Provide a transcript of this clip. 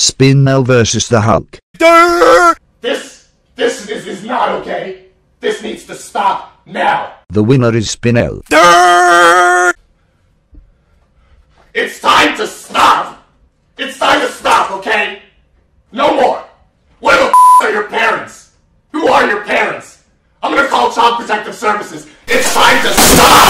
Spinel versus the Hulk. This, this this is not okay. This needs to stop now. The winner is Spinel. It's time to stop. It's time to stop, okay? No more. Where the f- are your parents? Who are your parents? I'm gonna call Child Protective Services. It's time to stop!